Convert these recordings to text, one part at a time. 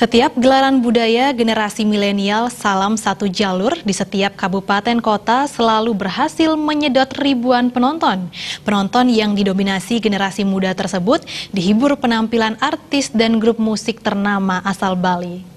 Setiap gelaran budaya generasi milenial Salam Satu Jalur di setiap kabupaten kota selalu berhasil menyedot ribuan penonton. Penonton yang didominasi generasi muda tersebut dihibur penampilan artis dan grup musik ternama asal Bali.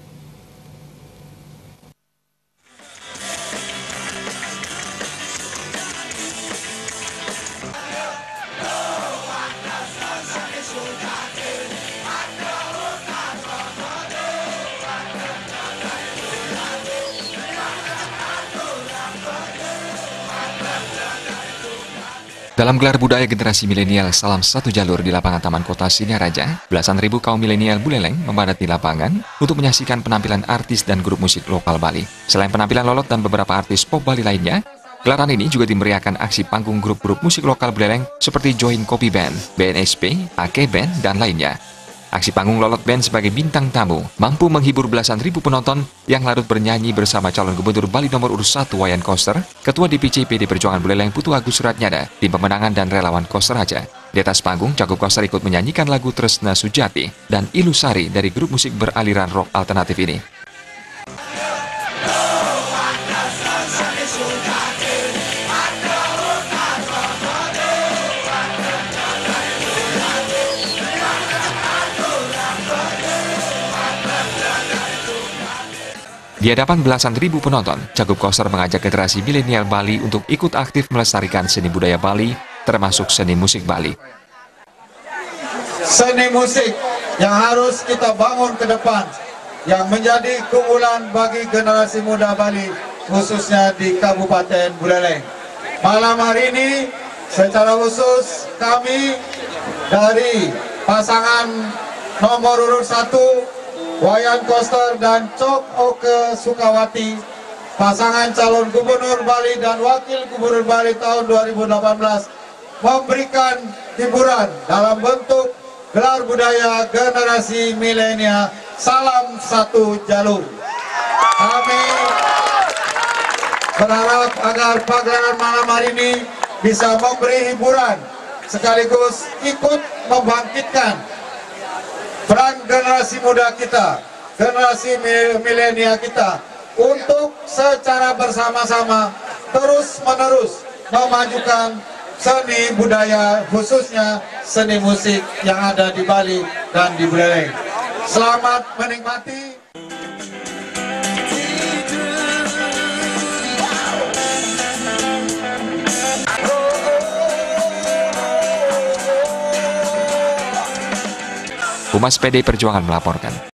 Dalam gelar budaya generasi milenial Salam Satu Jalur di lapangan Taman Kota Singaraja, belasan ribu kaum milenial Buleleng memadati lapangan untuk menyaksikan penampilan artis dan grup musik lokal Bali. Selain penampilan Lolot dan beberapa artis pop Bali lainnya, gelaran ini juga dimeriahkan aksi panggung grup-grup musik lokal Buleleng seperti Join Kopi Band, BNSP, AK Band, dan lainnya. Aksi panggung Lolot Band sebagai bintang tamu mampu menghibur belasan ribu penonton yang larut bernyanyi bersama calon gubernur Bali nomor urut 1 Wayan Koster, Ketua DPC PD Perjuangan Buleleng Putu Agus Suratnyada, tim pemenangan dan relawan Koster Raja. Di atas panggung, Cakup Koster ikut menyanyikan lagu Tresna Sujati dan Ilusari dari grup musik beraliran rock alternatif ini. Di hadapan belasan ribu penonton, Cagup Koster mengajak generasi milenial Bali untuk ikut aktif melestarikan seni budaya Bali, termasuk seni musik Bali. Seni musik yang harus kita bangun ke depan, yang menjadi keunggulan bagi generasi muda Bali, khususnya di Kabupaten Buleleng. Malam hari ini, secara khusus kami dari pasangan nomor urut satu Wayan Koster dan Cok Oke Sukawati pasangan calon gubernur Bali dan wakil gubernur Bali tahun 2018 memberikan hiburan dalam bentuk gelar budaya generasi milenial. Salam satu jalur. Kami berharap agar pagelaran malam hari ini bisa memberi hiburan sekaligus ikut membangkitkan peran generasi muda kita, generasi milenial kita untuk secara bersama-sama terus-menerus memajukan seni budaya khususnya seni musik yang ada di Bali dan di Buleleng. Selamat menikmati. Humas PD Perjuangan melaporkan.